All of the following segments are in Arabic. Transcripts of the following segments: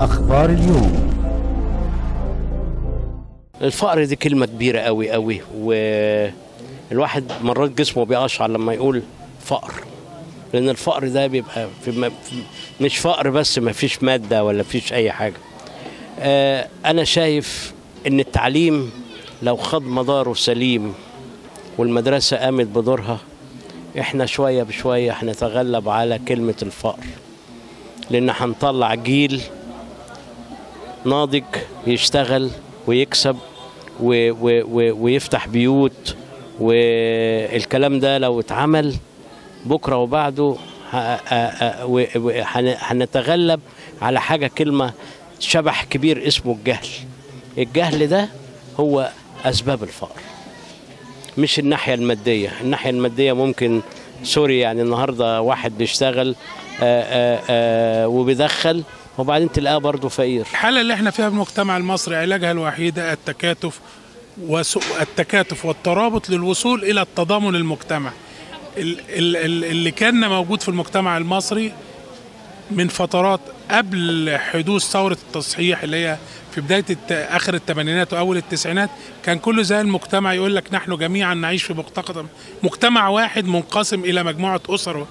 أخبار اليوم. الفقر دي كلمة كبيرة قوي قوي والواحد مرات جسمه بيقشعر لما يقول فقر لأن الفقر ده بيبقى في م... مش فقر بس ما فيش مادة ولا فيش أي حاجة. آه أنا شايف إن التعليم لو خد مداره سليم والمدرسة قامت بدورها إحنا شوية بشوية هنتغلب على كلمة الفقر لأن هنطلع جيل ناضج يشتغل ويكسب و و و ويفتح بيوت والكلام ده لو اتعمل بكرة وبعده هنتغلب على حاجة كلمة شبح كبير اسمه الجهل. الجهل ده هو أسباب الفقر مش الناحية المادية. الناحية المادية ممكن سوري يعني النهارده واحد بيشتغل آآ آآ وبيدخل وبعدين تلاقاه برضه فقير الحالة اللي إحنا فيها في المجتمع المصري علاجها الوحيدة التكاتف التكاتف والترابط للوصول إلى التضامن المجتمعي ال- ال- ال- اللي كان موجود في المجتمع المصري من فترات قبل حدوث ثورة التصحيح اللي هي في بداية. آخر الثمانينات وأول التسعينات كان كل زي المجتمع يقول لك نحن جميعا نعيش في مجتمع واحد منقسم إلى مجموعة أسر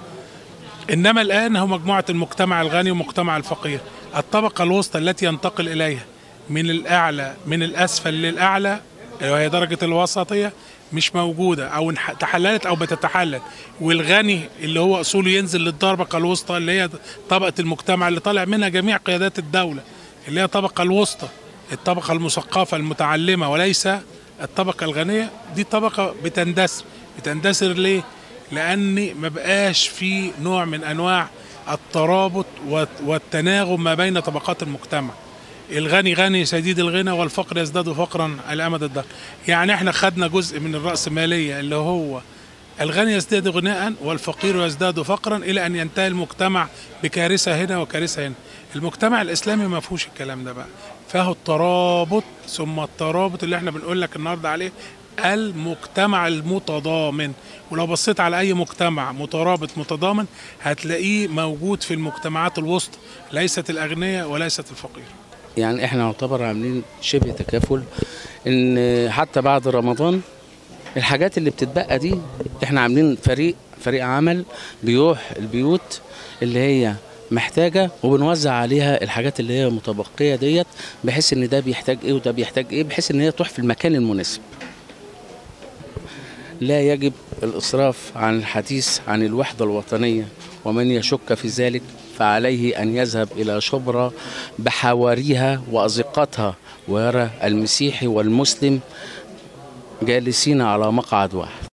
إنما الآن هو مجموعة المجتمع الغني ومجتمع الفقير الطبقة الوسطى التي ينتقل إليها. من الأعلى من الأسفل للأعلى وهي درجة الوسطية مش موجودة أو انح- تحللت أو بتتحلل. والغني اللي هو أصوله ينزل للطبقة الوسطى اللي هي طبقة المجتمع اللي طالع منها جميع قيادات الدولة اللي هي الطبقه الوسطى الطبقة المثقفة المتعلمة وليس الطبقة الغنية. دي طبقة بتندثر. بتندثر ليه؟ لأن ما بقاش في نوع من أنواع الترابط والت- والتناغم ما بين طبقات المجتمع. الغني غني شديد الغنى والفقر يزداد فقرا على امد الدهر. يعني إحنا خدنا جزء من الراسماليه اللي هو الغني يزداد غناء والفقير يزداد فقرا إلى أن ينتهي المجتمع بكارثة هنا وكارثة هنا. المجتمع الإسلامي ما فيهوش الكلام ده بقى. فهو الترابط ثم الترابط اللي إحنا بنقول لك النهارده عليه المجتمع المتضامن. ولو بصيت على أي مجتمع مترابط متضامن هتلاقيه موجود في المجتمعات الوسطى ليست الأغنياء وليست الفقير. يعني إحنا نعتبر عاملين شبه تكافل إن حتى بعد رمضان الحاجات اللي بتتبقى دي إحنا عاملين فريق فريق عمل بيروح البيوت اللي هي محتاجة وبنوزع عليها الحاجات اللي هي متبقية ديت بحيث إن ده بيحتاج إيه وده بيحتاج إيه بحيث إن هي تروح في المكان المناسب. لا يجب الإسراف عن الحديث عن الوحدة الوطنية ومن يشك في ذلك فعليه أن يذهب إلى شبرا بحواريها وأزقتها ويرى المسيحي والمسلم جالسين على مقعد واحد.